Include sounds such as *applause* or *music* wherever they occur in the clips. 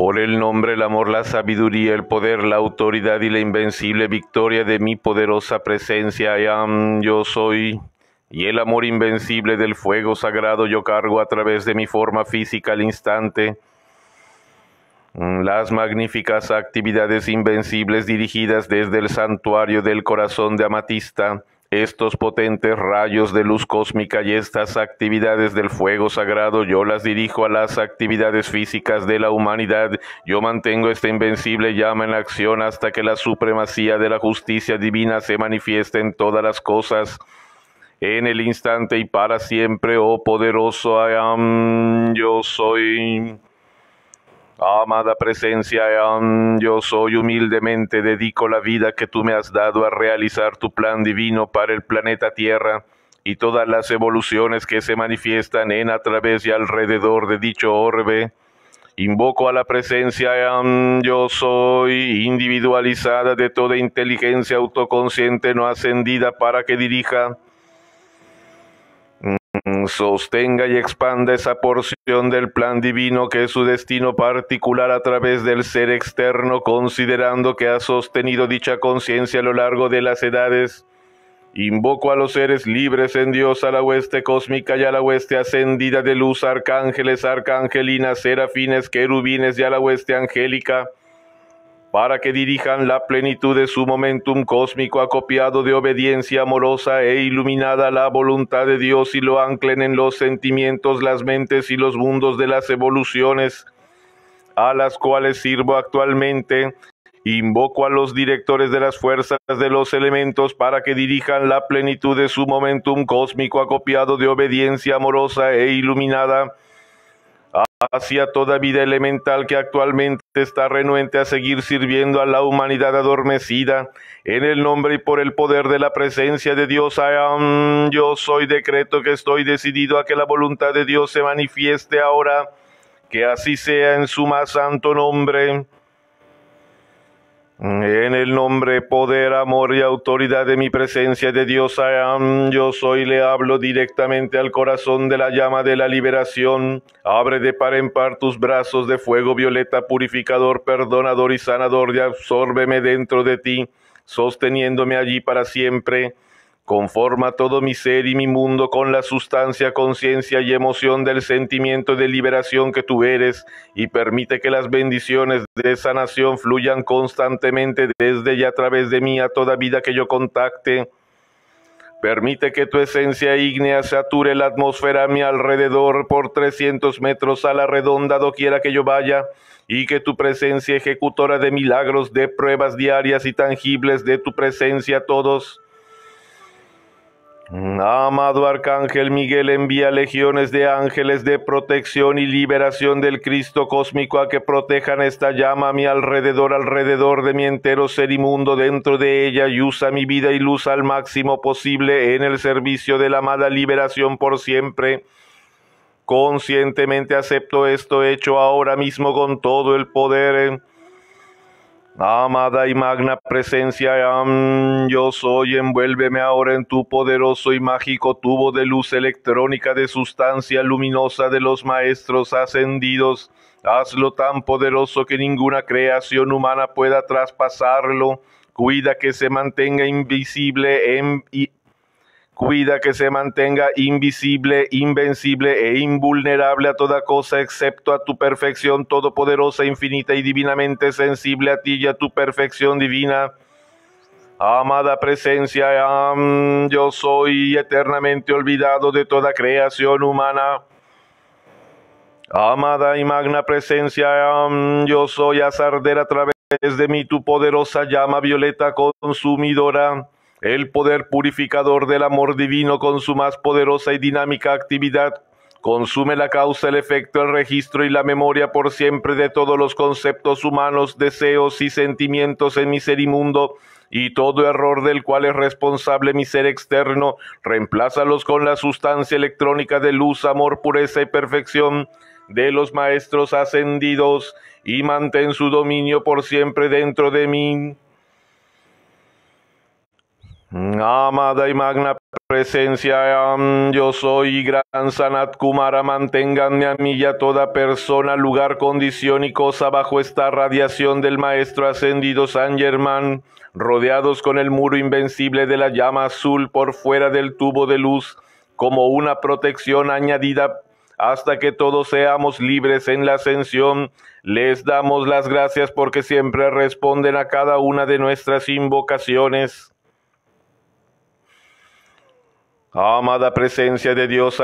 Por el nombre, el amor, la sabiduría, el poder, la autoridad y la invencible victoria de mi poderosa presencia, yo soy. Y el amor invencible del fuego sagrado yo cargo a través de mi forma física al instante. Las magníficas actividades invencibles dirigidas desde el santuario del corazón de Amatista estos potentes rayos de luz cósmica y estas actividades del fuego sagrado, yo las dirijo a las actividades físicas de la humanidad. Yo mantengo esta invencible llama en acción hasta que la supremacía de la justicia divina se manifieste en todas las cosas. En el instante y para siempre, oh poderoso I yo soy. Amada presencia, yo soy humildemente, dedico la vida que tú me has dado a realizar tu plan divino para el planeta Tierra y todas las evoluciones que se manifiestan en, a través y alrededor de dicho orbe. Invoco a la presencia yo soy individualizada de toda inteligencia autoconsciente no ascendida para que dirija, sostenga y expanda esa porción del plan divino que es su destino particular a través del ser externo, considerando que ha sostenido dicha conciencia a lo largo de las edades. Invoco a los seres libres en Dios, a la hueste cósmica y a la hueste ascendida de luz, arcángeles, arcangelinas, serafines, querubines y a la hueste angélica, para que dirijan la plenitud de su momentum cósmico acopiado de obediencia amorosa e iluminada la voluntad de Dios y lo anclen en los sentimientos, las mentes y los mundos de las evoluciones a las cuales sirvo actualmente. Invoco a los directores de las fuerzas de los elementos para que dirijan la plenitud de su momentum cósmico acopiado de obediencia amorosa e iluminada hacia toda vida elemental que actualmente está renuente a seguir sirviendo a la humanidad adormecida. En el nombre y por el poder de la presencia de Dios, yo soy decreto que estoy decidido a que la voluntad de Dios se manifieste ahora, que así sea en su más santo nombre. En el nombre, poder, amor y autoridad de mi presencia de Dios, yo soy, le hablo directamente al corazón de la llama de la liberación. Abre de par en par tus brazos de fuego violeta, purificador, perdonador y sanador, y absórbeme dentro de ti, sosteniéndome allí para siempre. Conforma todo mi ser y mi mundo con la sustancia, conciencia y emoción del sentimiento de liberación que tú eres y permite que las bendiciones de sanación fluyan constantemente desde y a través de mí a toda vida que yo contacte. Permite que tu esencia ígnea sature la atmósfera a mi alrededor por 300 metros a la redonda doquiera que yo vaya y que tu presencia ejecutora de milagros de pruebas diarias y tangibles de tu presencia a todos Amado Arcángel Miguel, envía legiones de ángeles de protección y liberación del Cristo cósmico a que protejan esta llama a mi alrededor, alrededor de mi entero ser inmundo dentro de ella y usa mi vida y luz al máximo posible en el servicio de la amada liberación por siempre. Conscientemente acepto esto hecho ahora mismo con todo el poder Amada y magna presencia, yo soy, envuélveme ahora en tu poderoso y mágico tubo de luz electrónica de sustancia luminosa de los maestros ascendidos. Hazlo tan poderoso que ninguna creación humana pueda traspasarlo. Cuida que se mantenga invisible en, Cuida que se mantenga invisible, invencible e invulnerable a toda cosa excepto a tu perfección todopoderosa, infinita y divinamente sensible a ti y a tu perfección divina. Amada presencia, yo soy eternamente olvidado de toda creación humana. Amada y magna presencia, yo soy a a través de mí tu poderosa llama violeta consumidora el poder purificador del amor divino con su más poderosa y dinámica actividad consume la causa, el efecto, el registro y la memoria por siempre de todos los conceptos humanos, deseos y sentimientos en mi ser inmundo, y todo error del cual es responsable mi ser externo, reemplázalos con la sustancia electrónica de luz, amor, pureza y perfección de los maestros ascendidos, y mantén su dominio por siempre dentro de mí. Amada y magna presencia, yo soy gran Sanat Kumara, manténganme a mí y a toda persona, lugar, condición y cosa bajo esta radiación del Maestro ascendido San Germán, rodeados con el muro invencible de la llama azul por fuera del tubo de luz, como una protección añadida hasta que todos seamos libres en la ascensión. Les damos las gracias porque siempre responden a cada una de nuestras invocaciones. Amada presencia de Dios,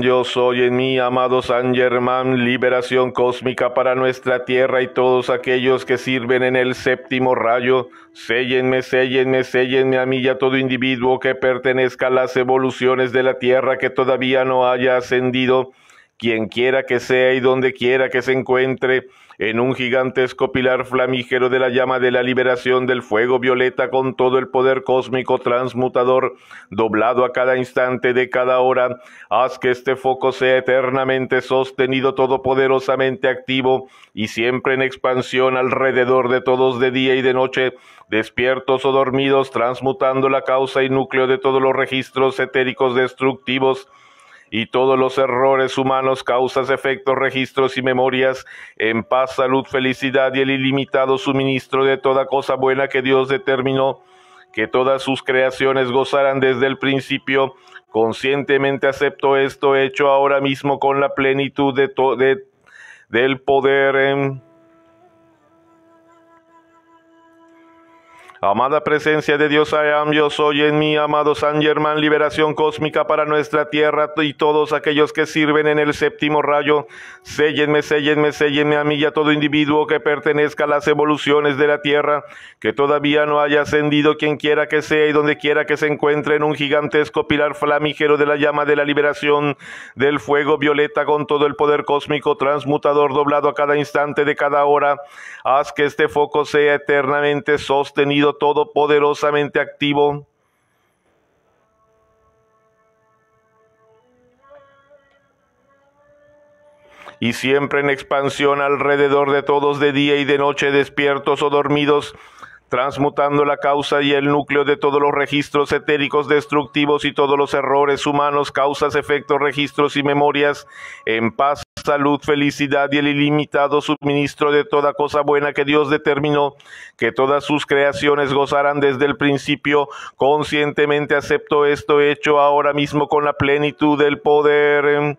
yo soy en mí, amado San Germán, liberación cósmica para nuestra tierra y todos aquellos que sirven en el séptimo rayo. Séllenme, séllenme, séllenme a mí y a todo individuo que pertenezca a las evoluciones de la tierra que todavía no haya ascendido, quien quiera que sea y donde quiera que se encuentre en un gigantesco pilar flamígero de la llama de la liberación del fuego violeta con todo el poder cósmico transmutador, doblado a cada instante de cada hora, haz que este foco sea eternamente sostenido, todopoderosamente activo y siempre en expansión alrededor de todos de día y de noche, despiertos o dormidos, transmutando la causa y núcleo de todos los registros etéricos destructivos, y todos los errores humanos, causas, efectos, registros y memorias, en paz, salud, felicidad y el ilimitado suministro de toda cosa buena que Dios determinó, que todas sus creaciones gozaran desde el principio. Conscientemente acepto esto hecho ahora mismo con la plenitud de, de del poder. En Amada presencia de Dios, I yo soy en mí, amado San Germán, liberación cósmica para nuestra tierra y todos aquellos que sirven en el séptimo rayo. Séllenme, séllenme, séllenme a mí y a todo individuo que pertenezca a las evoluciones de la tierra, que todavía no haya ascendido quien quiera que sea y donde quiera que se encuentre en un gigantesco pilar flamígero de la llama de la liberación, del fuego violeta con todo el poder cósmico transmutador doblado a cada instante de cada hora. Haz que este foco sea eternamente sostenido todopoderosamente activo. y siempre en expansión alrededor de todos de día y de noche, despiertos o dormidos, transmutando la causa y el núcleo de todos los registros etéricos destructivos y todos los errores humanos, causas, efectos, registros y memorias, en paz, salud, felicidad y el ilimitado suministro de toda cosa buena que Dios determinó, que todas sus creaciones gozaran desde el principio. Conscientemente acepto esto hecho ahora mismo con la plenitud del poder.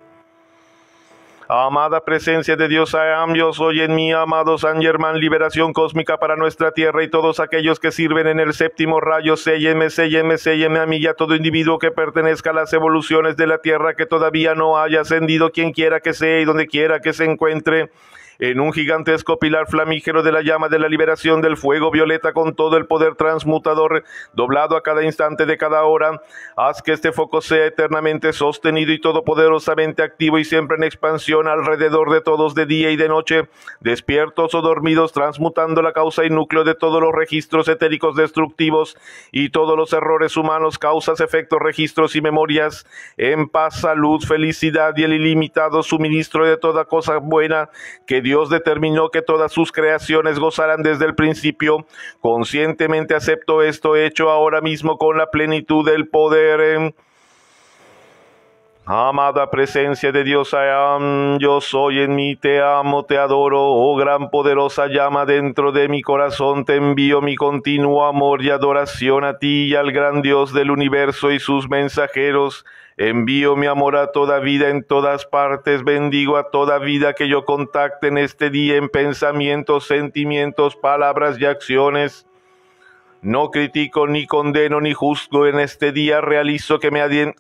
Amada presencia de Dios, am, yo soy en mí, amado San Germán, liberación cósmica para nuestra tierra y todos aquellos que sirven en el séptimo rayo, sélleme, sélleme, sélleme a mí y a todo individuo que pertenezca a las evoluciones de la tierra que todavía no haya ascendido, quien quiera que sea y donde quiera que se encuentre en un gigantesco pilar flamígero de la llama de la liberación del fuego violeta con todo el poder transmutador doblado a cada instante de cada hora. Haz que este foco sea eternamente sostenido y todopoderosamente activo y siempre en expansión alrededor de todos de día y de noche, despiertos o dormidos, transmutando la causa y núcleo de todos los registros etéricos destructivos y todos los errores humanos, causas, efectos, registros y memorias, en paz, salud, felicidad y el ilimitado suministro de toda cosa buena que Dios Dios determinó que todas sus creaciones gozaran desde el principio. Conscientemente acepto esto hecho ahora mismo con la plenitud del poder. Amada presencia de Dios, yo soy en mí, te amo, te adoro, oh gran poderosa llama dentro de mi corazón, te envío mi continuo amor y adoración a ti y al gran Dios del universo y sus mensajeros. Envío mi amor a toda vida en todas partes, bendigo a toda vida que yo contacte en este día en pensamientos, sentimientos, palabras y acciones. No critico ni condeno ni juzgo en este día, realizo que,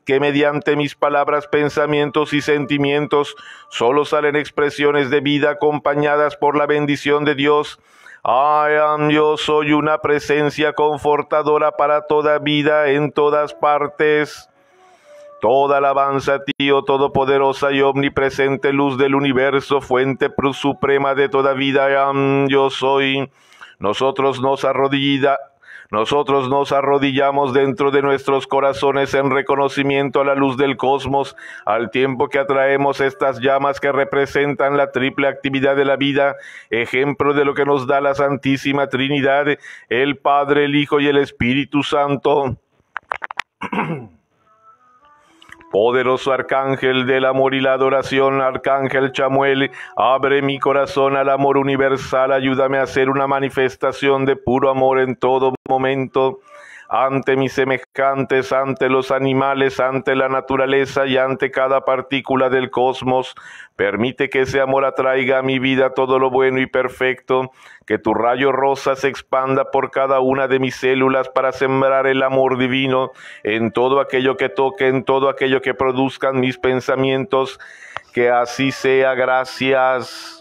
que, mediante mis palabras, pensamientos y sentimientos solo salen expresiones de vida acompañadas por la bendición de Dios. I am, yo soy una presencia confortadora para toda vida en todas partes. Toda alabanza a ti, oh todopoderosa y omnipresente luz del universo, fuente suprema de toda vida, yo soy. Nosotros nos arrodilla, nosotros nos arrodillamos dentro de nuestros corazones en reconocimiento a la luz del cosmos, al tiempo que atraemos estas llamas que representan la triple actividad de la vida, ejemplo de lo que nos da la Santísima Trinidad, el Padre, el Hijo y el Espíritu Santo. *clears throat* Poderoso arcángel del amor y la adoración, arcángel Chamuel, abre mi corazón al amor universal, ayúdame a hacer una manifestación de puro amor en todo momento ante mis semejantes, ante los animales, ante la naturaleza y ante cada partícula del cosmos. Permite que ese amor atraiga a mi vida todo lo bueno y perfecto, que tu rayo rosa se expanda por cada una de mis células para sembrar el amor divino en todo aquello que toque, en todo aquello que produzcan mis pensamientos. Que así sea, gracias.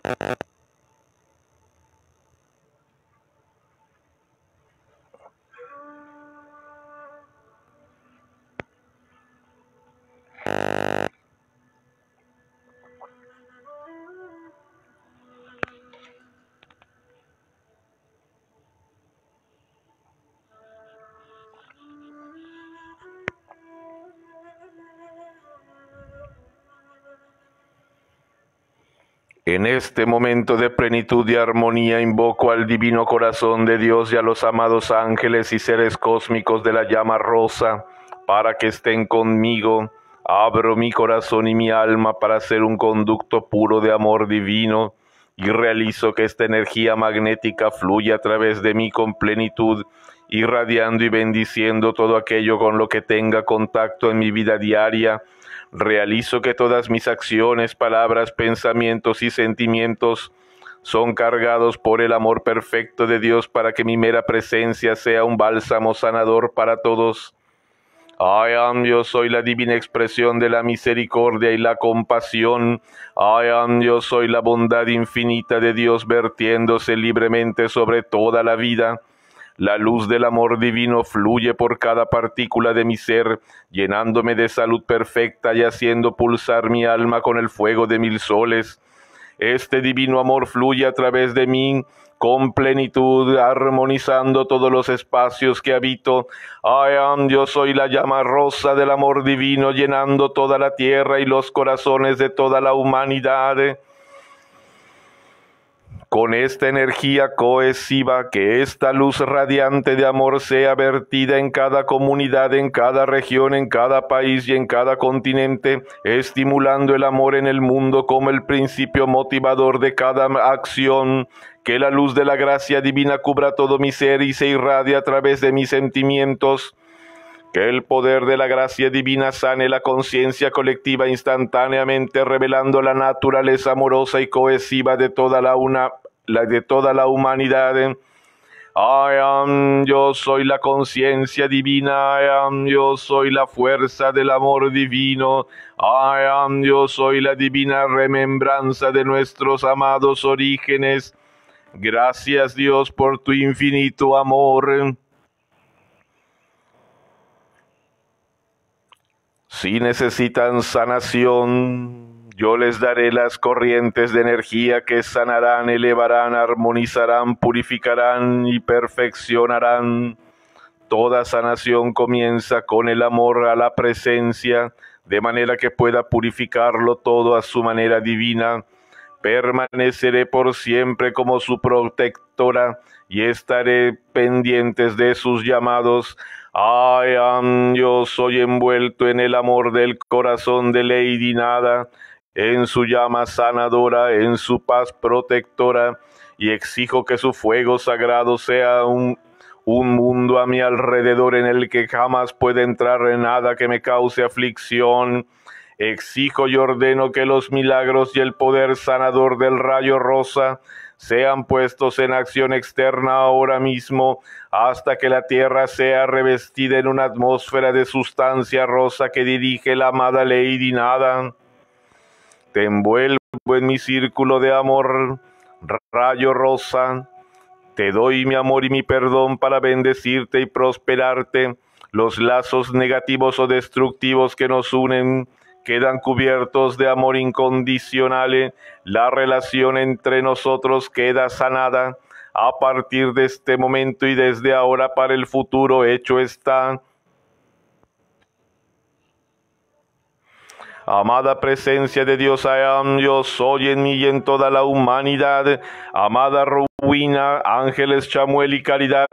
En este momento de plenitud y armonía invoco al divino corazón de Dios y a los amados ángeles y seres cósmicos de la llama rosa para que estén conmigo. Abro mi corazón y mi alma para ser un conducto puro de amor divino y realizo que esta energía magnética fluya a través de mí con plenitud, irradiando y bendiciendo todo aquello con lo que tenga contacto en mi vida diaria realizo que todas mis acciones, palabras, pensamientos y sentimientos son cargados por el amor perfecto de Dios para que mi mera presencia sea un bálsamo sanador para todos. I am yo soy la divina expresión de la misericordia y la compasión. I am yo soy la bondad infinita de Dios vertiéndose libremente sobre toda la vida. La luz del amor divino fluye por cada partícula de mi ser, llenándome de salud perfecta y haciendo pulsar mi alma con el fuego de mil soles. Este divino amor fluye a través de mí con plenitud, armonizando todos los espacios que habito. I yo soy la llama rosa del amor divino, llenando toda la tierra y los corazones de toda la humanidad con esta energía cohesiva, que esta luz radiante de amor sea vertida en cada comunidad, en cada región, en cada país y en cada continente, estimulando el amor en el mundo como el principio motivador de cada acción, que la luz de la gracia divina cubra todo mi ser y se irradie a través de mis sentimientos, que el poder de la gracia divina sane la conciencia colectiva instantáneamente, revelando la naturaleza amorosa y cohesiva de toda la, una, de toda la humanidad. I am, yo soy la conciencia divina, I am, yo soy la fuerza del amor divino, I am, yo soy la divina remembranza de nuestros amados orígenes. Gracias Dios por tu infinito amor. Si necesitan sanación, yo les daré las corrientes de energía que sanarán, elevarán, armonizarán, purificarán y perfeccionarán. Toda sanación comienza con el amor a la presencia, de manera que pueda purificarlo todo a su manera divina. Permaneceré por siempre como su protectora y estaré pendientes de sus llamados I am, yo soy envuelto en el amor del corazón de Lady Nada, en su llama sanadora, en su paz protectora, y exijo que su fuego sagrado sea un, un mundo a mi alrededor en el que jamás pueda entrar nada que me cause aflicción. Exijo y ordeno que los milagros y el poder sanador del rayo rosa sean puestos en acción externa ahora mismo hasta que la tierra sea revestida en una atmósfera de sustancia rosa que dirige la amada Lady Nada. Te envuelvo en mi círculo de amor, rayo rosa. Te doy mi amor y mi perdón para bendecirte y prosperarte. Los lazos negativos o destructivos que nos unen quedan cubiertos de amor incondicional, la relación entre nosotros queda sanada. A partir de este momento y desde ahora para el futuro hecho está. Amada presencia de Dios, yo soy en mí y en toda la humanidad. Amada Ruina, ángeles Chamuel y Caridad,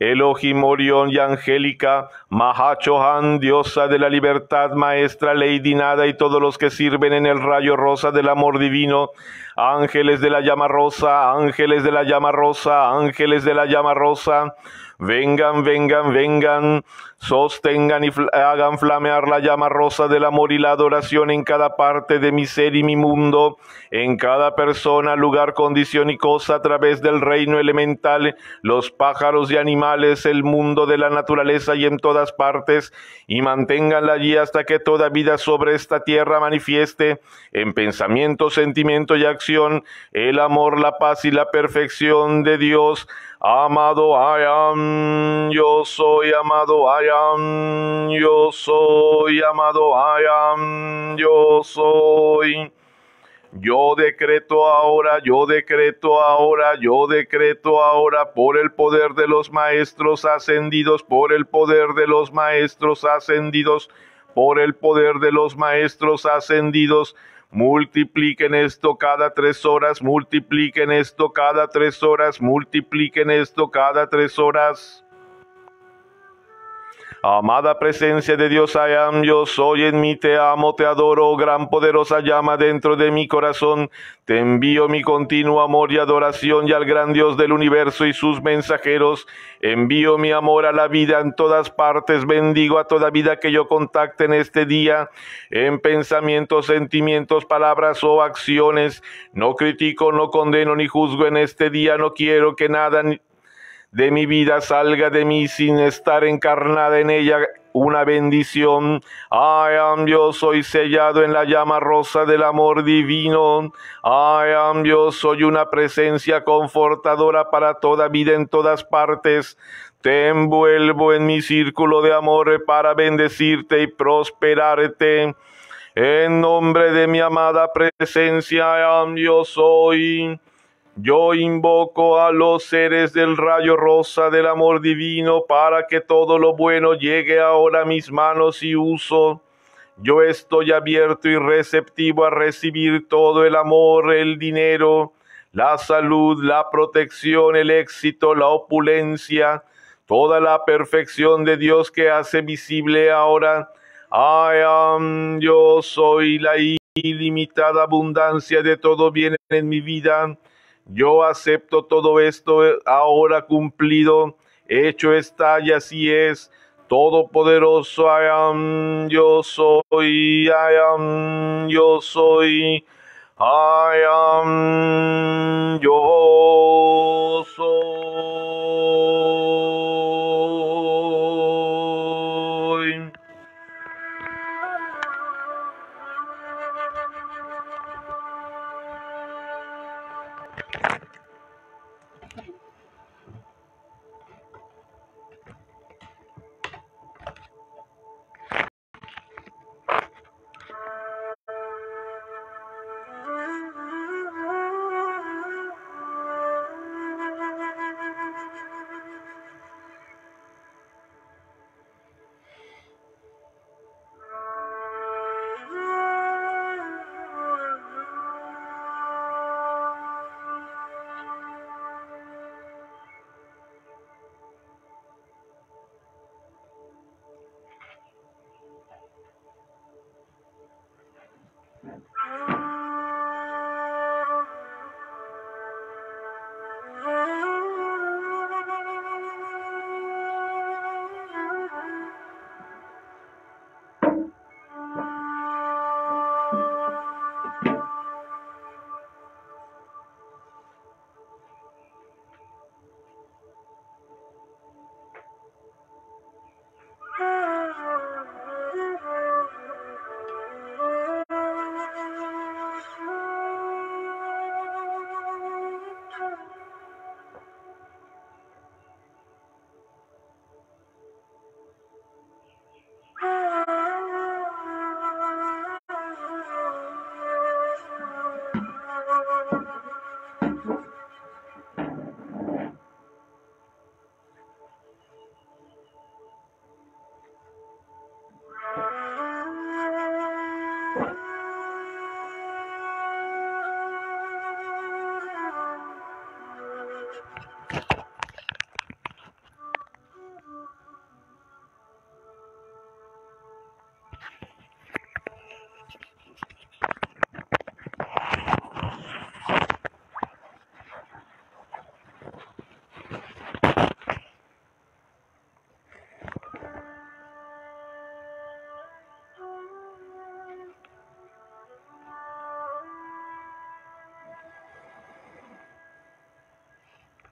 Elohim Orión y Angélica, Mahachohan, diosa de la libertad, maestra Lady Nada y todos los que sirven en el rayo rosa del amor divino. Ángeles de la llama rosa, ángeles de la llama rosa, ángeles de la llama rosa. Vengan, vengan, vengan, sostengan y hagan flamear la llama rosa del amor y la adoración en cada parte de mi ser y mi mundo, en cada persona, lugar, condición y cosa a través del reino elemental, los pájaros y animales, el mundo de la naturaleza y en todas partes, y manténganla allí hasta que toda vida sobre esta tierra manifieste en pensamiento, sentimiento y acción el amor, la paz y la perfección de Dios Amado I yo soy amado I yo soy amado I yo soy. Yo decreto ahora, yo decreto ahora, yo decreto ahora por el poder de los maestros ascendidos, por el poder de los maestros ascendidos, por el poder de los maestros ascendidos multipliquen esto cada tres horas, multipliquen esto cada tres horas, multipliquen esto cada tres horas. Amada presencia de Dios, I am, yo soy en mí, te amo, te adoro, gran poderosa llama dentro de mi corazón. Te envío mi continuo amor y adoración y al gran Dios del universo y sus mensajeros. Envío mi amor a la vida en todas partes. Bendigo a toda vida que yo contacte en este día, en pensamientos, sentimientos, palabras o acciones. No critico, no condeno ni juzgo en este día. No quiero que nada de mi vida salga de mí sin estar encarnada en ella una bendición. I am yo soy sellado en la llama rosa del amor divino. I am yo soy una presencia confortadora para toda vida en todas partes. Te envuelvo en mi círculo de amor para bendecirte y prosperarte. En nombre de mi amada presencia, am yo soy. Yo invoco a los seres del rayo rosa del amor divino para que todo lo bueno llegue ahora a mis manos y uso. Yo estoy abierto y receptivo a recibir todo el amor, el dinero, la salud, la protección, el éxito, la opulencia, toda la perfección de Dios que hace visible ahora. I am, yo soy la ilimitada abundancia de todo bien en mi vida yo acepto todo esto ahora cumplido, hecho está y así es. Todopoderoso, I yo soy, I am, yo soy, I am, yo soy.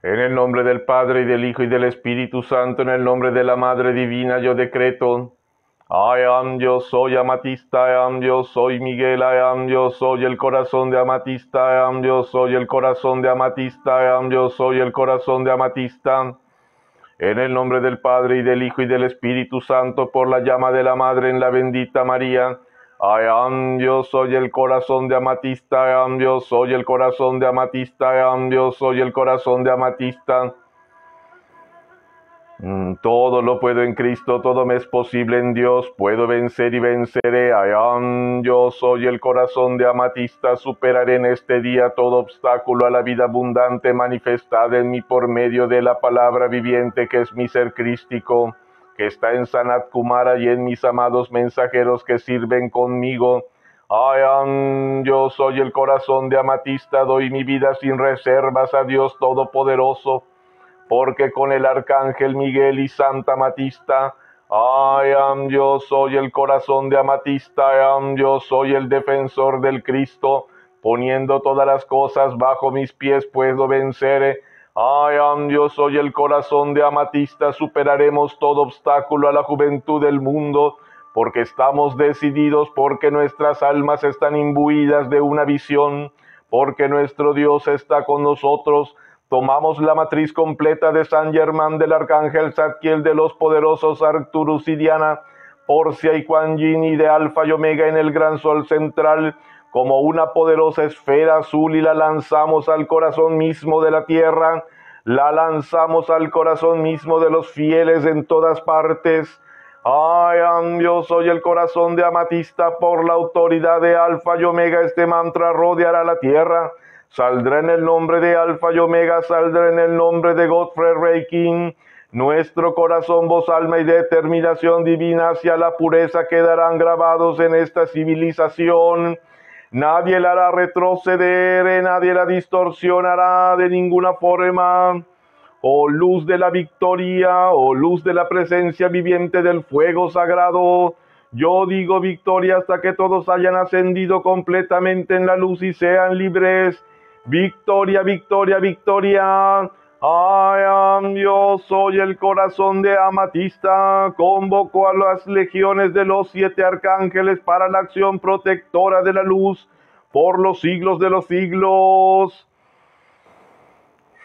En el nombre del Padre y del Hijo y del Espíritu Santo, en el nombre de la Madre Divina, yo decreto. I am, yo soy Amatista, I am, yo soy Miguel, I am, yo soy el corazón de Amatista, I am, yo soy el corazón de Amatista, I am, yo soy el corazón de Amatista. En el nombre del Padre y del Hijo y del Espíritu Santo, por la llama de la Madre en la bendita María, I am, yo soy el corazón de amatista, I am, yo soy el corazón de amatista, I am, yo soy el corazón de amatista. Mm, Todo lo puedo en Cristo, todo me es posible en Dios, puedo vencer y venceré. I am, yo soy el corazón de amatista, superaré en este día todo obstáculo a la vida abundante manifestada en mí por medio de la palabra viviente que es mi ser crístico, que está en Sanat Kumara y en mis amados mensajeros que sirven conmigo. Am, yo soy el corazón de amatista, doy mi vida sin reservas a Dios Todopoderoso porque con el arcángel Miguel y Santa Amatista, am, yo soy el corazón de Amatista, I am, yo soy el defensor del Cristo, poniendo todas las cosas bajo mis pies puedo vencer. I am, yo soy el corazón de Amatista, superaremos todo obstáculo a la juventud del mundo, porque estamos decididos, porque nuestras almas están imbuidas de una visión, porque nuestro Dios está con nosotros, Tomamos la matriz completa de San Germán del Arcángel Zadkiel de los poderosos Arcturus y Diana, Porcia y Kuan Yin y de Alfa y Omega en el gran sol central, como una poderosa esfera azul y la lanzamos al corazón mismo de la tierra, la lanzamos al corazón mismo de los fieles en todas partes. Ay, am, soy el corazón de Amatista por la autoridad de Alfa y Omega. Este mantra rodeará la tierra Saldrá en el nombre de Alfa y Omega, saldrá en el nombre de Godfrey Reiking. Nuestro corazón, voz, alma y determinación divina hacia la pureza quedarán grabados en esta civilización. Nadie la hará retroceder, nadie la distorsionará de ninguna forma. Oh luz de la victoria, oh luz de la presencia viviente del fuego sagrado. Yo digo victoria hasta que todos hayan ascendido completamente en la luz y sean libres Victoria, victoria, victoria. I am, yo soy el corazón de Amatista. Convoco a las legiones de los siete arcángeles para la acción protectora de la luz por los siglos de los siglos.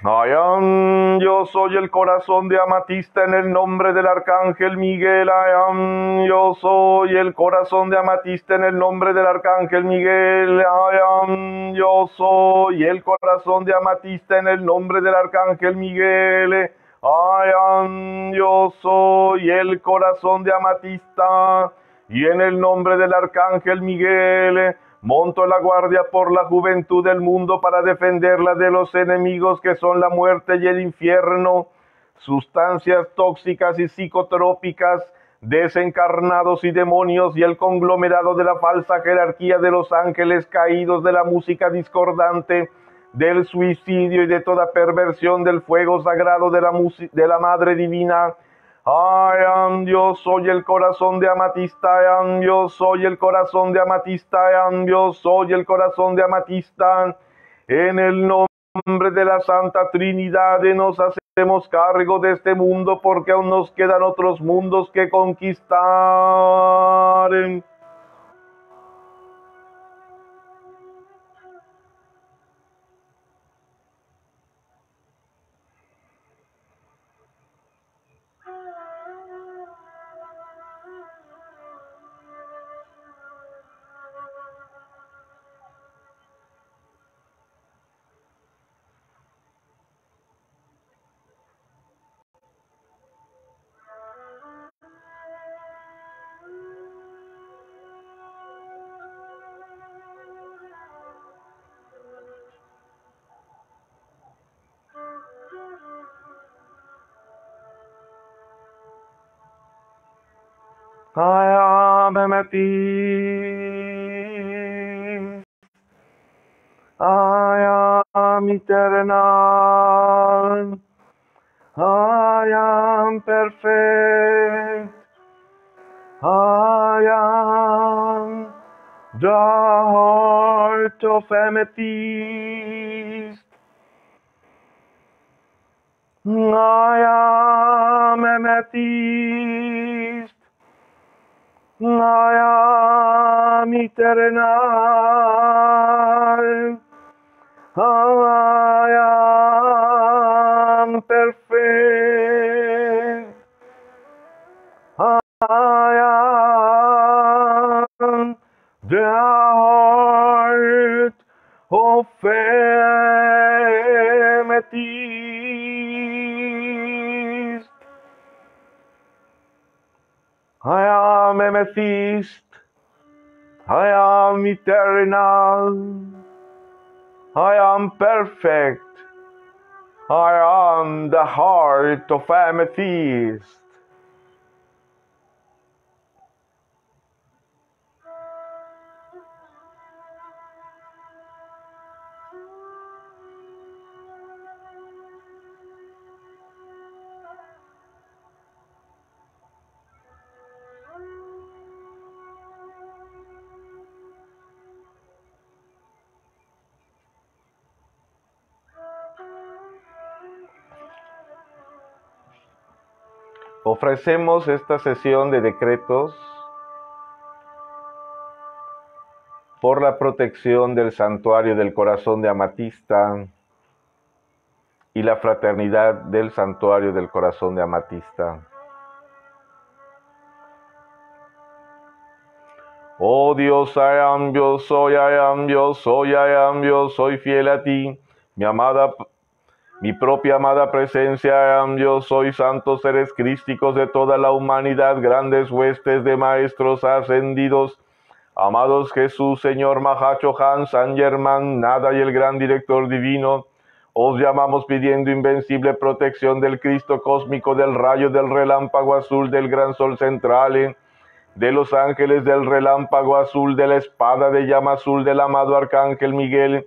I am, yo soy el corazón de Amatista en el nombre del arcángel Miguel. I am, yo soy el corazón de Amatista en el nombre del arcángel Miguel. I am, yo soy el corazón de Amatista en el nombre del arcángel Miguel. I am, yo soy el corazón de Amatista y en el nombre del arcángel Miguel. Monto la guardia por la juventud del mundo para defenderla de los enemigos que son la muerte y el infierno, sustancias tóxicas y psicotrópicas, desencarnados y demonios y el conglomerado de la falsa jerarquía de los ángeles caídos de la música discordante, del suicidio y de toda perversión del fuego sagrado de la, Madre Divina Am, yo soy el corazón de Amatista, yo soy el corazón de Amatista, yo soy el corazón de Amatista. En el nombre de la Santa Trinidad nos hacemos cargo de este mundo porque aún nos quedan otros mundos que conquistar. I am. I am eternal. I am perfect. I am the heart of amethyst. I am amethyst. I am eternal. I am perfect. I am the heart of amethyst. Amethyst. I am eternal. I am perfect. I am the heart of amethyst. Ofrecemos esta sesión de decretos por la protección del santuario del corazón de Amatista y la fraternidad del santuario del corazón de Amatista. Oh Dios, I am, yo soy, I am, soy, I am, soy fiel a ti, mi amada mi propia amada presencia, yo soy santos seres crísticos de toda la humanidad, grandes huestes de maestros ascendidos, amados Jesús, Señor Mahacho Han, San Germán, Nada y el gran director divino, os llamamos pidiendo invencible protección del Cristo cósmico, del rayo del relámpago azul, del gran sol central, de los ángeles del relámpago azul, de la espada de llama azul del amado Arcángel Miguel,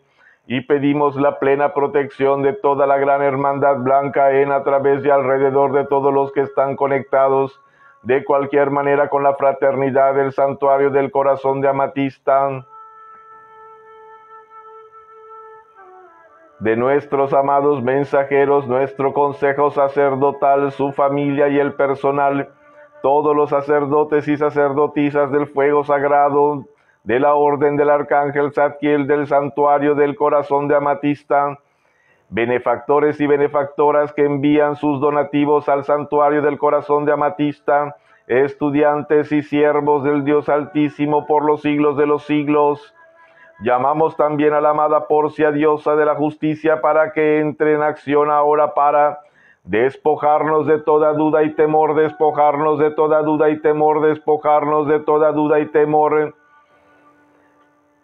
y pedimos la plena protección de toda la gran hermandad blanca en a través y alrededor de todos los que están conectados de cualquier manera con la fraternidad del santuario del corazón de Amatista, de nuestros amados mensajeros, nuestro consejo sacerdotal, su familia y el personal, todos los sacerdotes y sacerdotisas del fuego sagrado, de la Orden del Arcángel Zadkiel del Santuario del Corazón de Amatista, benefactores y benefactoras que envían sus donativos al Santuario del Corazón de Amatista, estudiantes y siervos del Dios Altísimo por los siglos de los siglos. Llamamos también a la amada Porcia, diosa de la justicia, para que entre en acción ahora para despojarnos de toda duda y temor, despojarnos de toda duda y temor, despojarnos de toda duda y temor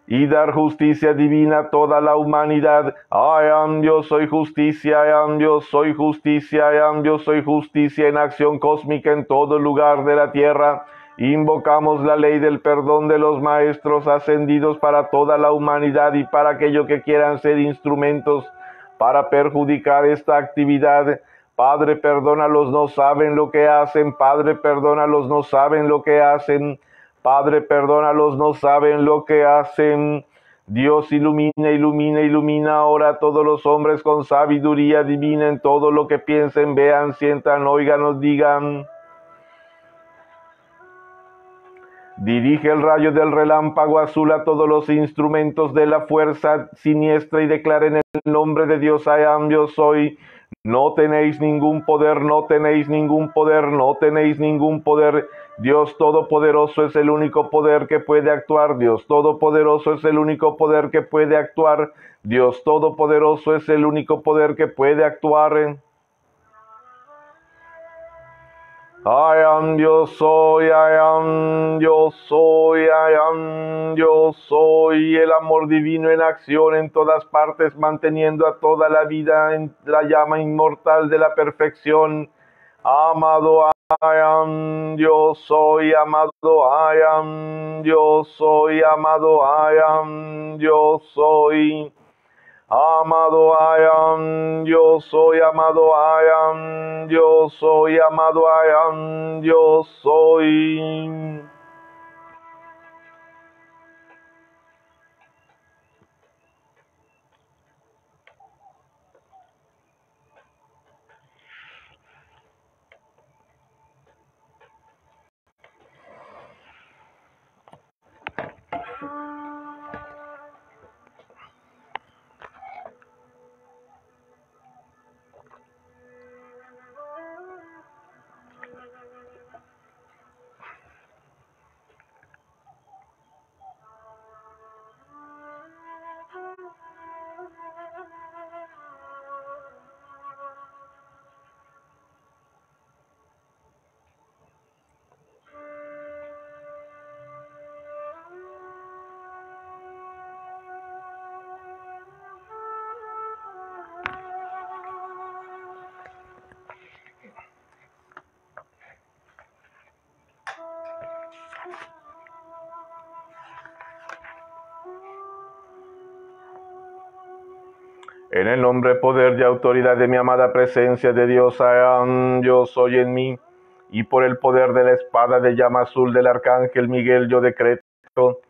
y dar justicia divina a toda la humanidad. I yo soy justicia, I soy justicia, I am soy justicia en acción cósmica en todo lugar de la tierra. Invocamos la ley del perdón de los maestros ascendidos para toda la humanidad y para aquellos que quieran ser instrumentos para perjudicar esta actividad. Padre, perdónalos, no saben lo que hacen. Padre, perdónalos, no saben lo que hacen. Padre, perdónalos, no saben lo que hacen. Dios ilumina, ilumina, ilumina ahora a todos los hombres con sabiduría divina en todo lo que piensen, vean, sientan, oigan, nos digan. Dirige el rayo del relámpago azul a todos los instrumentos de la fuerza siniestra y declaren el nombre de Dios, I am, yo soy. No tenéis ningún poder, no tenéis ningún poder, no tenéis ningún poder. Dios Todopoderoso es el único poder que puede actuar. Dios Todopoderoso es el único poder que puede actuar. Dios Todopoderoso es el único poder que puede actuar. I am, yo soy, I am, yo soy, I am, yo soy el amor divino en acción en todas partes, manteniendo a toda la vida en la llama inmortal de la perfección. Amado, I yo soy amado, I yo soy amado, I yo soy. Amado I yo soy amado I yo soy amado I yo soy. En el nombre, poder y autoridad de mi amada presencia de Dios, yo soy en mí, y por el poder de la espada de llama azul del arcángel Miguel, yo decreto,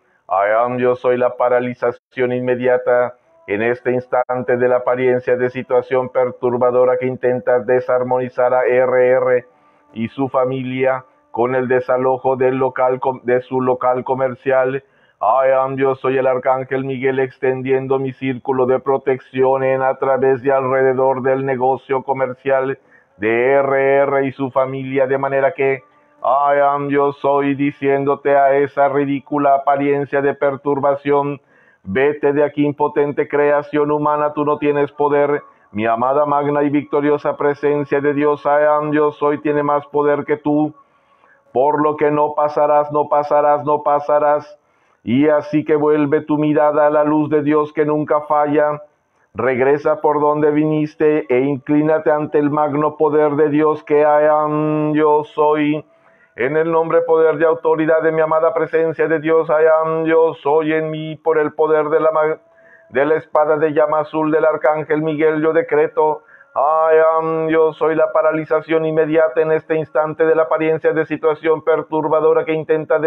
yo soy la paralización inmediata en este instante de la apariencia de situación perturbadora que intenta desarmonizar a RR y su familia con el desalojo del local, de su local comercial I am soy el arcángel Miguel extendiendo mi círculo de protección en a través y alrededor del negocio comercial de RR y su familia, de manera que I am yo soy diciéndote a esa ridícula apariencia de perturbación, vete de aquí impotente creación humana, tú no tienes poder. Mi amada magna y victoriosa presencia de Dios, I am yo soy, tiene más poder que tú. Por lo que no pasarás, no pasarás, no pasarás y así que vuelve tu mirada a la luz de Dios que nunca falla. Regresa por donde viniste e inclínate ante el magno poder de Dios que am yo soy. En el nombre, poder y autoridad de mi amada presencia de Dios, am yo soy en mí por el poder de la, de la espada de llama azul del arcángel Miguel, yo decreto. am yo soy la paralización inmediata en este instante de la apariencia de situación perturbadora que intenta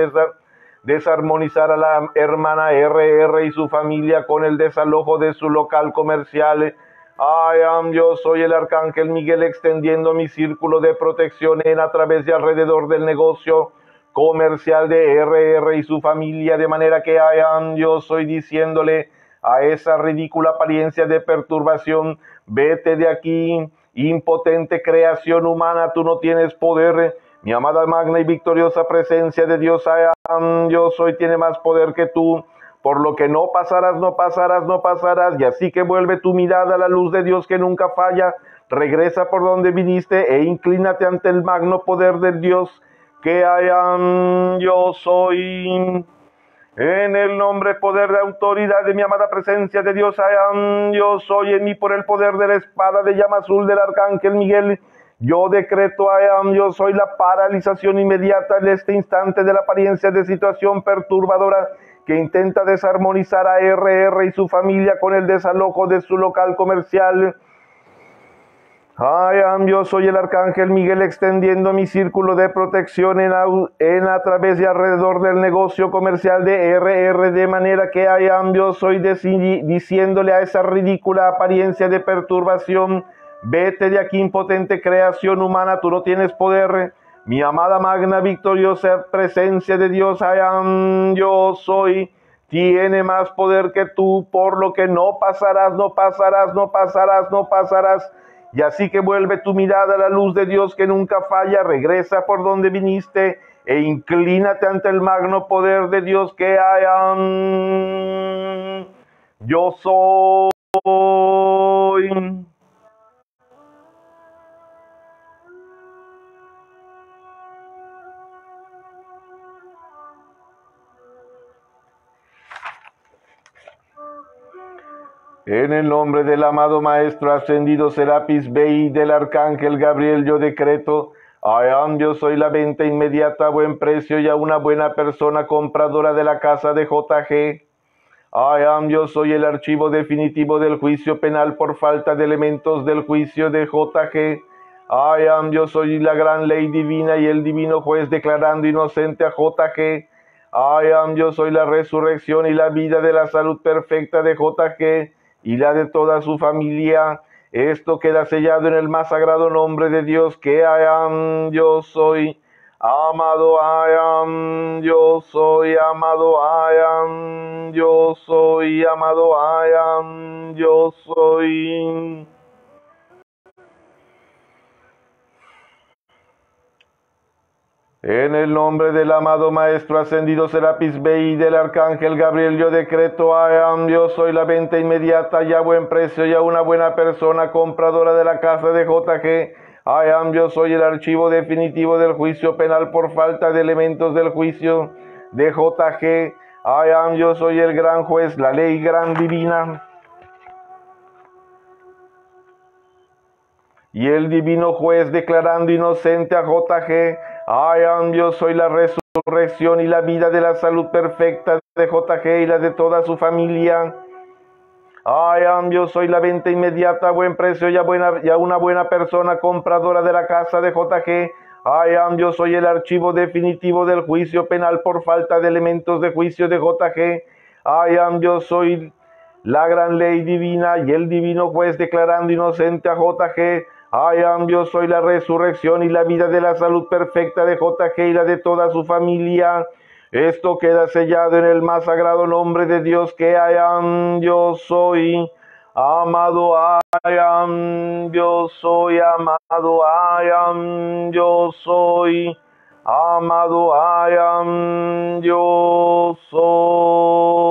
desarmonizar a la hermana RR y su familia con el desalojo de su local comercial. I am, yo soy el arcángel Miguel extendiendo mi círculo de protección en a través y alrededor del negocio comercial de RR y su familia, de manera que I am, yo soy diciéndole a esa ridícula apariencia de perturbación, vete de aquí, impotente creación humana, tú no tienes poder mi amada magna y victoriosa presencia de Dios, yo soy, tiene más poder que tú. Por lo que no pasarás, no pasarás, no pasarás. Y así que vuelve tu mirada a la luz de Dios que nunca falla. Regresa por donde viniste e inclínate ante el magno poder del Dios que hayan yo soy. En el nombre, poder de autoridad de mi amada presencia de Dios, hayan yo soy en mí por el poder de la espada de llama azul del arcángel Miguel yo decreto a yo soy la paralización inmediata en este instante de la apariencia de situación perturbadora que intenta desarmonizar a RR y su familia con el desalojo de su local comercial. I am, yo soy el arcángel Miguel extendiendo mi círculo de protección en a, través y alrededor del negocio comercial de RR de manera que I am, yo soy diciéndole a esa ridícula apariencia de perturbación Vete de aquí, impotente creación humana, tú no tienes poder. Mi amada magna victoriosa presencia de Dios, yo soy, tiene más poder que tú, por lo que no pasarás, no pasarás, no pasarás, no pasarás. Y así que vuelve tu mirada a la luz de Dios que nunca falla, regresa por donde viniste e inclínate ante el magno poder de Dios que Yo soy. En el nombre del amado Maestro ascendido Serapis Bey del Arcángel Gabriel, yo decreto, I am, yo soy la venta inmediata a buen precio y a una buena persona compradora de la casa de JG. I am, yo soy el archivo definitivo del juicio penal por falta de elementos del juicio de JG. I am, yo soy la gran ley divina y el divino juez declarando inocente a JG. I am, yo soy la resurrección y la vida de la salud perfecta de JG y la de toda su familia. Esto queda sellado en el más sagrado nombre de Dios que I yo soy. Amado I am, yo soy, amado I am, yo soy, amado I am, yo soy. En el nombre del amado Maestro ascendido Serapis Bey y del Arcángel Gabriel, yo decreto a yo soy la venta inmediata y a buen precio y a una buena persona compradora de la casa de JG. I yo soy el archivo definitivo del juicio penal por falta de elementos del juicio de JG. I yo soy el gran juez, la ley gran divina. Y el divino juez declarando inocente a JG I am, soy la resurrección y la vida de la salud perfecta de JG y la de toda su familia. I am, soy la venta inmediata a buen precio y a, buena, y a una buena persona compradora de la casa de JG. I am, soy el archivo definitivo del juicio penal por falta de elementos de juicio de JG. I am, yo soy la gran ley divina y el divino juez declarando inocente a JG. I yo soy la resurrección y la vida de la salud perfecta de JG y la de toda su familia. Esto queda sellado en el más sagrado nombre de Dios que I am, yo soy. Amado I yo soy, amado I yo soy. Amado I yo soy.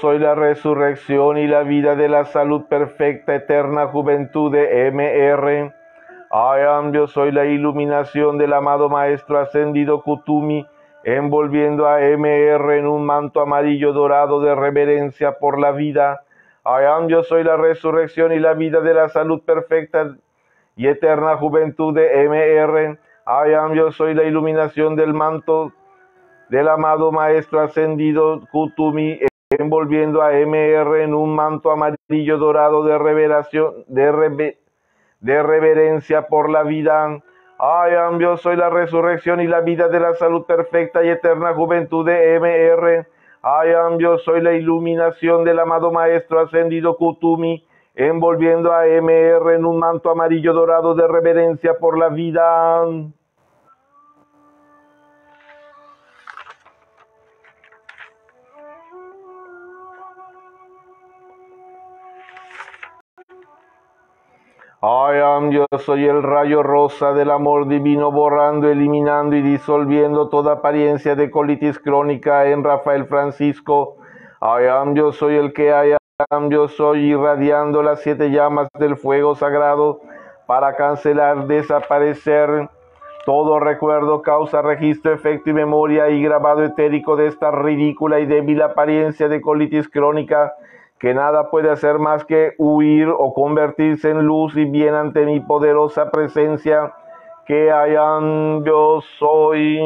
Soy la resurrección y la vida de la salud perfecta, eterna juventud de MR. I am, yo soy la iluminación del amado Maestro ascendido Kutumi, envolviendo a MR en un manto amarillo dorado de reverencia por la vida. I yo soy la resurrección y la vida de la salud perfecta y eterna juventud de MR. I yo soy la iluminación del manto del amado Maestro ascendido Kutumi, envolviendo a MR en un manto amarillo dorado de revelación, de, reverencia por la vida. Ay, yo soy la resurrección y la vida de la salud perfecta y eterna juventud de MR. Ay, yo soy la iluminación del amado Maestro ascendido Kutumi, envolviendo a MR en un manto amarillo dorado de reverencia por la vida. I am, yo soy el rayo rosa del amor divino, borrando, eliminando y disolviendo toda apariencia de colitis crónica en Rafael Francisco. I am, yo soy el que I am, yo soy irradiando las siete llamas del fuego sagrado para cancelar, desaparecer todo recuerdo, causa, registro, efecto y memoria y grabado etérico de esta ridícula y débil apariencia de colitis crónica que nada puede hacer más que huir o convertirse en luz y bien ante mi poderosa presencia, que hayan yo soy.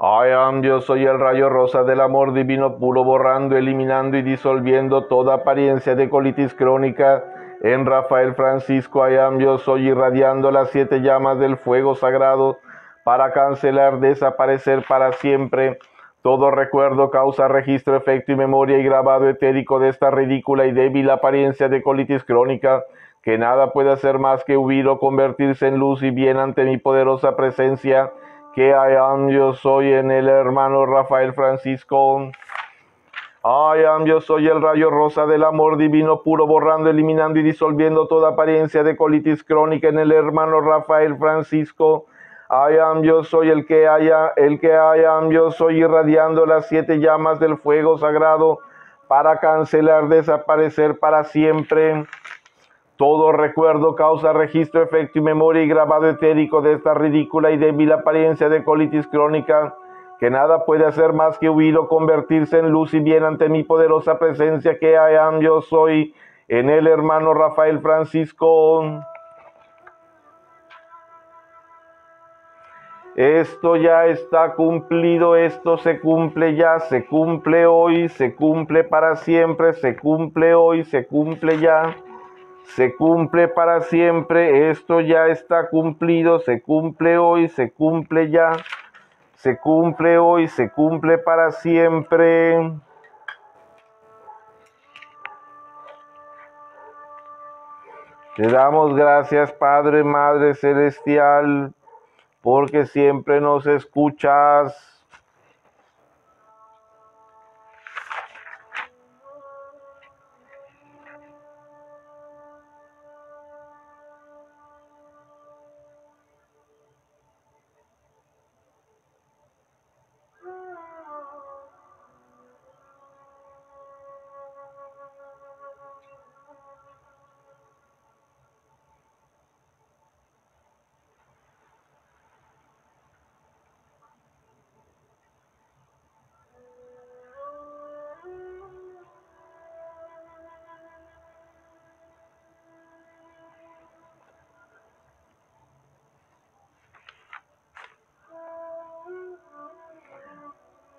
I am, yo soy el rayo rosa del amor divino puro, borrando, eliminando y disolviendo toda apariencia de colitis crónica. En Rafael Francisco, I am, yo soy irradiando las siete llamas del fuego sagrado para cancelar, desaparecer para siempre todo recuerdo, causa, registro, efecto y memoria y grabado etérico de esta ridícula y débil apariencia de colitis crónica, que nada puede hacer más que huir o convertirse en luz y bien ante mi poderosa presencia que I am, yo soy en el hermano Rafael Francisco. I am, soy el rayo rosa del amor divino puro, borrando, eliminando y disolviendo toda apariencia de colitis crónica en el hermano Rafael Francisco. I am, yo soy el que haya, el que I am, soy irradiando las siete llamas del fuego sagrado para cancelar, desaparecer para siempre todo recuerdo, causa, registro, efecto y memoria y grabado etérico de esta ridícula y débil apariencia de colitis crónica, que nada puede hacer más que huir o convertirse en luz y bien ante mi poderosa presencia que I am, yo soy, en el hermano Rafael Francisco. Esto ya está cumplido, esto se cumple ya, se cumple hoy, se cumple para siempre, se cumple hoy, se cumple ya, se cumple para siempre, esto ya está cumplido, se cumple hoy, se cumple ya, se cumple hoy, se cumple para siempre. Te damos gracias, Padre, Madre Celestial porque siempre nos escuchas.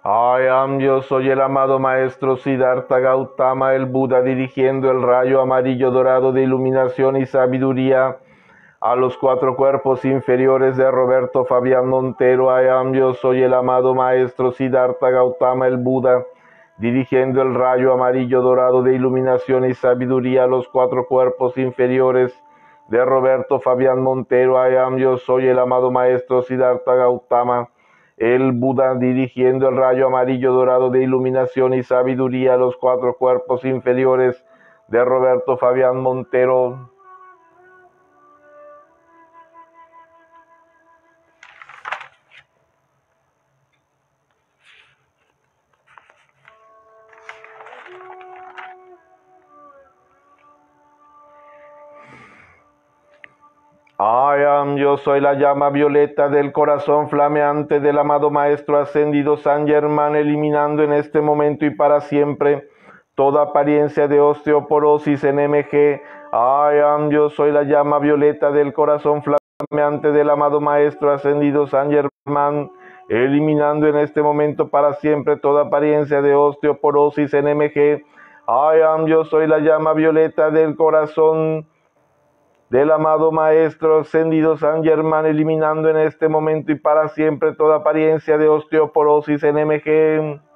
I am, yo soy el amado maestro Siddhartha Gautama, el Buda, dirigiendo el rayo amarillo dorado de iluminación y sabiduría a los cuatro cuerpos inferiores de Roberto Fabián Montero. I am, yo soy el amado maestro Siddhartha Gautama, el Buda, dirigiendo el rayo amarillo dorado de iluminación y sabiduría a los cuatro cuerpos inferiores de Roberto Fabián Montero. I am, yo soy el amado maestro Siddhartha Gautama el Buda dirigiendo el rayo amarillo dorado de iluminación y sabiduría a los cuatro cuerpos inferiores de Roberto Fabián Montero. Yo soy la llama violeta del corazón flameante del amado Maestro ascendido San Germán, eliminando en este momento y para siempre toda apariencia de osteoporosis en MG. I am, yo soy la llama violeta del corazón flameante del amado Maestro ascendido San Germán, eliminando en este momento para siempre toda apariencia de osteoporosis en MG. I am, yo soy la llama violeta del corazón del amado Maestro ascendido San Germán, eliminando en este momento y para siempre toda apariencia de osteoporosis en MG.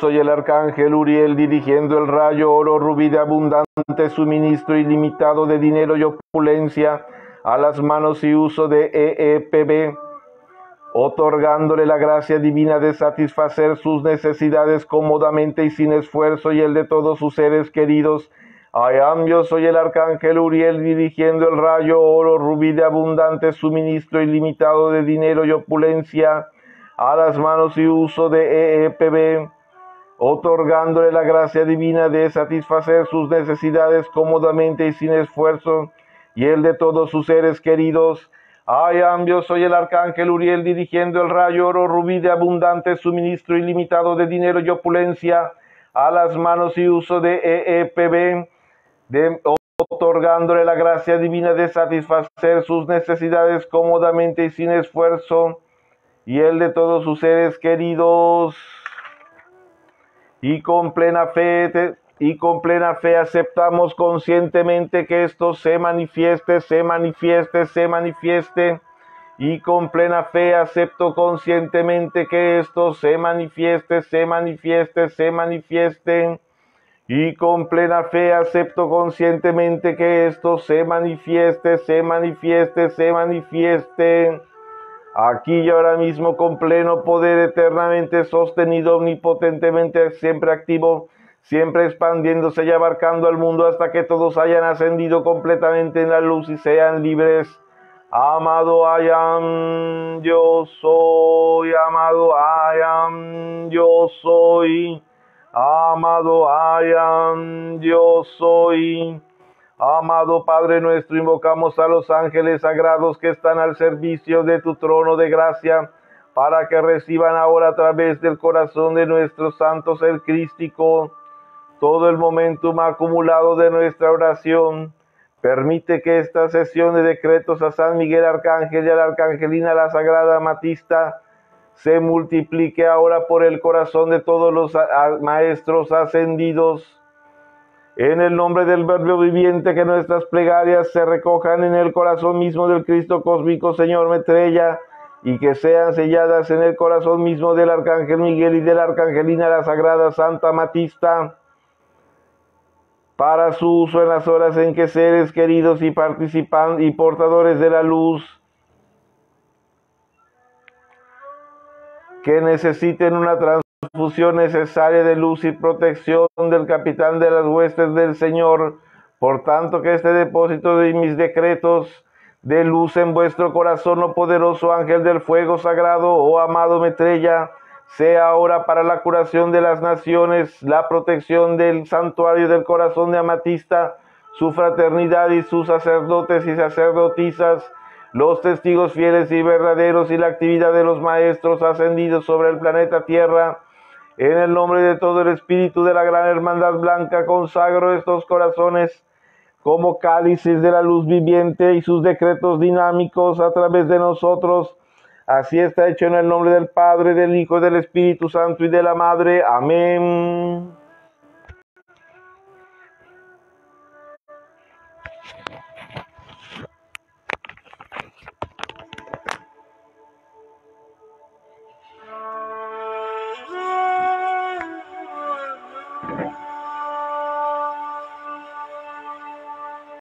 Soy el arcángel Uriel dirigiendo el rayo oro rubí de abundante suministro ilimitado de dinero y opulencia a las manos y uso de EEPB, otorgándole la gracia divina de satisfacer sus necesidades cómodamente y sin esfuerzo y el de todos sus seres queridos. I am, soy el arcángel Uriel dirigiendo el rayo oro rubí de abundante suministro ilimitado de dinero y opulencia a las manos y uso de EEPB, otorgándole la gracia divina de satisfacer sus necesidades cómodamente y sin esfuerzo, y el de todos sus seres queridos. Ay, ambio, soy el arcángel Uriel dirigiendo el rayo oro rubí de abundante suministro ilimitado de dinero y opulencia a las manos y uso de EEPB, de, otorgándole la gracia divina de satisfacer sus necesidades cómodamente y sin esfuerzo y el de todos sus seres queridos. Y con plena fe y con plena fe aceptamos conscientemente que esto se manifieste, se manifieste, se manifieste. Y con plena fe acepto conscientemente que esto se manifieste, se manifieste, se manifieste. Y con plena fe acepto conscientemente que esto se manifieste, se manifieste, se manifieste aquí y ahora mismo con pleno poder eternamente sostenido, omnipotentemente siempre activo, siempre expandiéndose y abarcando al mundo hasta que todos hayan ascendido completamente en la luz y sean libres. Amado I am, yo soy, amado I am, yo soy, amado I am, yo soy. Amado Padre nuestro, invocamos a los ángeles sagrados que están al servicio de tu trono de gracia, para que reciban ahora a través del corazón de nuestro santo ser crístico todo el momentum acumulado de nuestra oración. Permite que esta sesión de decretos a San Miguel Arcángel y a la Arcangelina, la Sagrada Matista, se multiplique ahora por el corazón de todos los maestros ascendidos en el nombre del Verbo viviente, que nuestras plegarias se recojan en el corazón mismo del Cristo cósmico, Señor Metrella, y que sean selladas en el corazón mismo del Arcángel Miguel y de la Arcangelina, la Sagrada Santa Matista, para su uso en las horas en que seres queridos y participantes y portadores de la luz que necesiten una transformación necesaria de luz y protección del capitán de las huestes del Señor. Por tanto, que este depósito de mis decretos de luz en vuestro corazón, oh poderoso ángel del fuego sagrado, oh amado Metrella, sea ahora para la curación de las naciones, la protección del santuario del corazón de Amatista, su fraternidad y sus sacerdotes y sacerdotisas, los testigos fieles y verdaderos y la actividad de los maestros ascendidos sobre el planeta Tierra, en el nombre de todo el espíritu de la gran hermandad blanca, consagro estos corazones como cálices de la luz viviente y sus decretos dinámicos a través de nosotros. Así está hecho en el nombre del Padre, del Hijo, del Espíritu Santo y de la Madre. Amén.